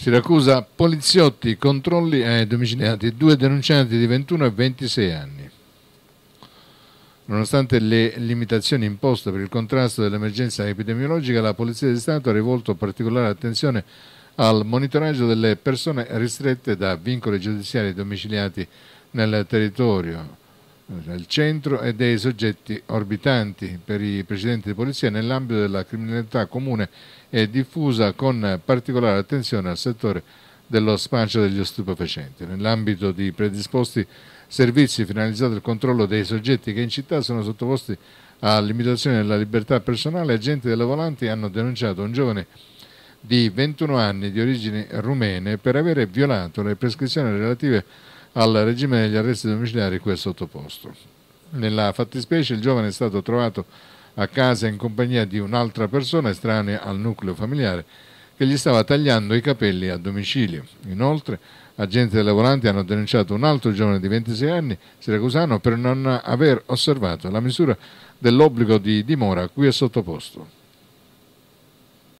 Siracusa, poliziotti, controlli ai domiciliati, due denuncianti di 21 e 26 anni. Nonostante le limitazioni imposte per il contrasto dell'emergenza epidemiologica, la Polizia di Stato ha rivolto particolare attenzione al monitoraggio delle persone ristrette da vincoli giudiziari domiciliati nel territorio nel centro e dei soggetti orbitanti per i presidenti di polizia nell'ambito della criminalità comune e diffusa con particolare attenzione al settore dello spaccio degli stupefacenti. Nell'ambito di predisposti servizi finalizzati al controllo dei soggetti che in città sono sottoposti a limitazione della libertà personale, agenti delle volanti hanno denunciato un giovane di 21 anni di origini rumene per avere violato le prescrizioni relative al regime degli arresti domiciliari cui è sottoposto. Nella fattispecie il giovane è stato trovato a casa in compagnia di un'altra persona estranea al nucleo familiare che gli stava tagliando i capelli a domicilio. Inoltre, agenti delle volanti hanno denunciato un altro giovane di 26 anni, siracusano, per non aver osservato la misura dell'obbligo di dimora a cui è sottoposto.